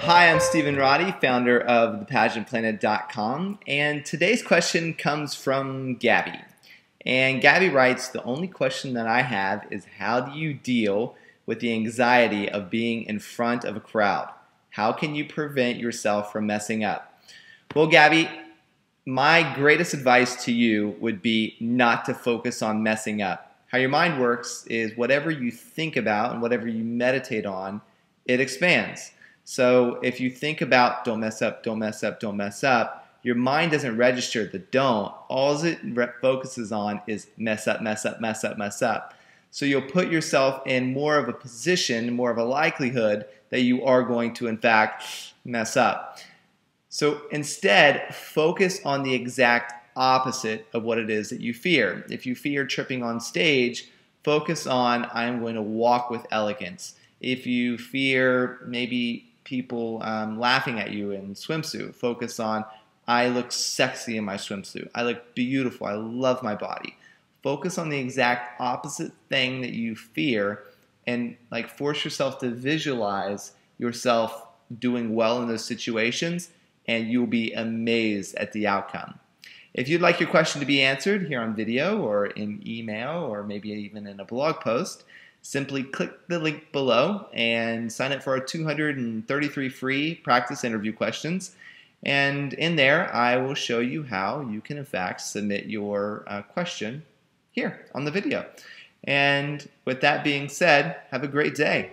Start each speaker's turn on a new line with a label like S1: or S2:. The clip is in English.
S1: hi, I'm Stephen Roddy, founder of thepageantplanet.com, and today's question comes from Gabby. And Gabby writes, The only question that I have is how do you deal with the anxiety of being in front of a crowd? How can you prevent yourself from messing up? Well, Gabby, my greatest advice to you would be not to focus on messing up. How your mind works is whatever you think about and whatever you meditate on, it expands. So if you think about don't mess up, don't mess up, don't mess up, your mind doesn't register the don't. All it focuses on is mess up, mess up, mess up, mess up. So you'll put yourself in more of a position, more of a likelihood that you are going to, in fact, mess up. So instead, focus on the exact opposite of what it is that you fear. If you fear tripping on stage, focus on I'm going to walk with elegance. If you fear maybe people um, laughing at you in swimsuit. Focus on, I look sexy in my swimsuit. I look beautiful. I love my body. Focus on the exact opposite thing that you fear and like force yourself to visualize yourself doing well in those situations and you'll be amazed at the outcome. If you'd like your question to be answered here on video or in email or maybe even in a blog post, simply click the link below and sign up for our 233 free practice interview questions. And in there, I will show you how you can, in fact, submit your uh, question here on the video. And with that being said, have a great day.